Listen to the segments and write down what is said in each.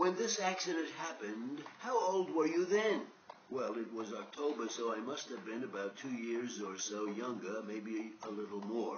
When this accident happened, how old were you then? Well, it was October, so I must have been about two years or so younger, maybe a little more.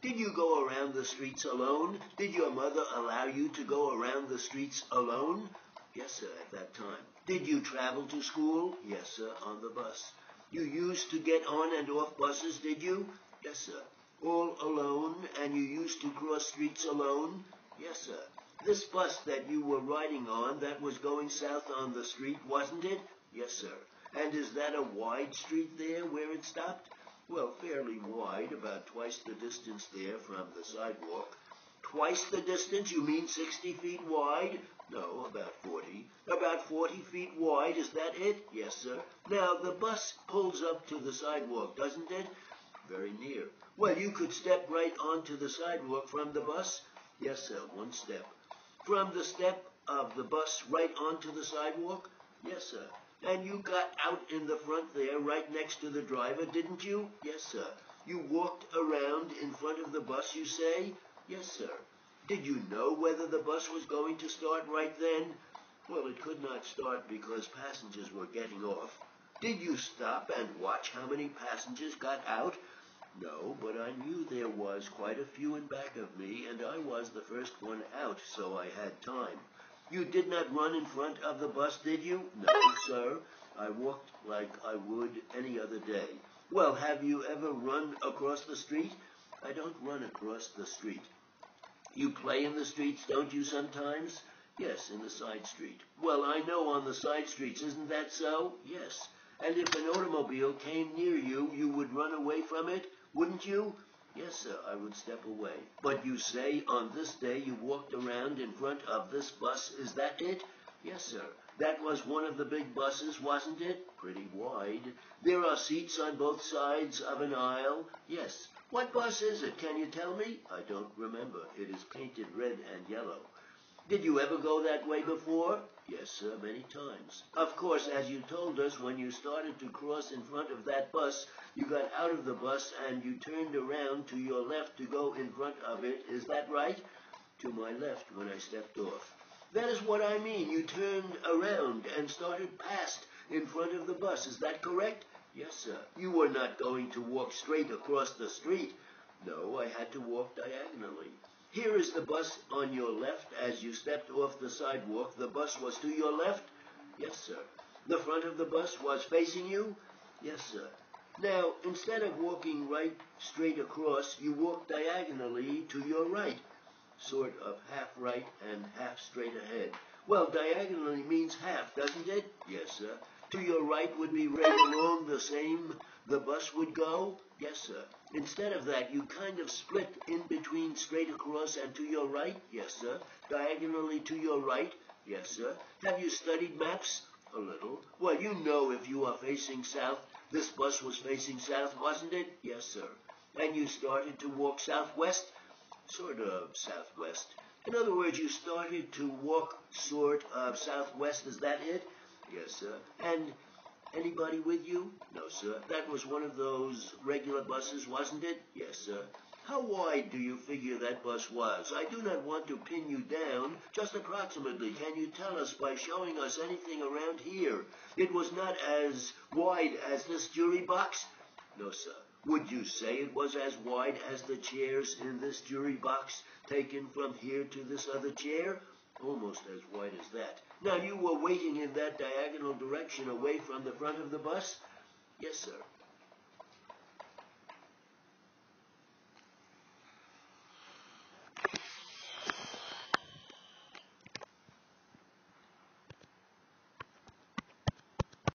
Did you go around the streets alone? Did your mother allow you to go around the streets alone? Yes, sir, at that time. Did you travel to school? Yes, sir, on the bus. You used to get on and off buses, did you? Yes, sir. All alone, and you used to cross streets alone? Yes, sir. This bus that you were riding on that was going south on the street, wasn't it? Yes, sir. And is that a wide street there where it stopped? Well, fairly wide, about twice the distance there from the sidewalk. Twice the distance? You mean 60 feet wide? No, about 40. About 40 feet wide, is that it? Yes, sir. Now, the bus pulls up to the sidewalk, doesn't it? Very near. Well, you could step right onto the sidewalk from the bus? Yes, sir, one step. From the step of the bus right onto the sidewalk? Yes, sir. And you got out in the front there, right next to the driver, didn't you? Yes, sir. You walked around in front of the bus, you say? Yes, sir. Did you know whether the bus was going to start right then? Well, it could not start because passengers were getting off. Did you stop and watch how many passengers got out? No, but I knew there was quite a few in back of me, and I was the first one out, so I had time. You did not run in front of the bus, did you? No, sir. I walked like I would any other day. Well, have you ever run across the street? I don't run across the street. You play in the streets, don't you, sometimes? Yes, in the side street. Well, I know on the side streets, isn't that so? Yes. And if an automobile came near you, you would run away from it, wouldn't you? Yes, sir, I would step away. But you say on this day you walked around in front of this bus, is that it? Yes, sir. That was one of the big buses, wasn't it? Pretty wide. There are seats on both sides of an aisle. Yes. What bus is it? Can you tell me? I don't remember. It is painted red and yellow. Did you ever go that way before? Yes, sir, many times. Of course, as you told us, when you started to cross in front of that bus, you got out of the bus and you turned around to your left to go in front of it. Is that right? To my left when I stepped off. That is what I mean. You turned around and started past in front of the bus. Is that correct? Yes, sir. You were not going to walk straight across the street. No, I had to walk diagonally. Here is the bus on your left as you stepped off the sidewalk. The bus was to your left? Yes, sir. The front of the bus was facing you? Yes, sir. Now, instead of walking right straight across, you walk diagonally to your right sort of half right and half straight ahead. Well, diagonally means half, doesn't it? Yes, sir. To your right would be right along the same the bus would go? Yes, sir. Instead of that, you kind of split in between straight across and to your right? Yes, sir. Diagonally to your right? Yes, sir. Have you studied maps? A little. Well, you know if you are facing south, this bus was facing south, wasn't it? Yes, sir. And you started to walk southwest? sort of southwest. In other words, you started to walk sort of southwest. Is that it? Yes, sir. And anybody with you? No, sir. That was one of those regular buses, wasn't it? Yes, sir. How wide do you figure that bus was? I do not want to pin you down, just approximately. Can you tell us by showing us anything around here? It was not as wide as this jury box? No, sir. Would you say it was as wide as the chairs in this jury box taken from here to this other chair? Almost as wide as that. Now you were waiting in that diagonal direction away from the front of the bus? Yes, sir.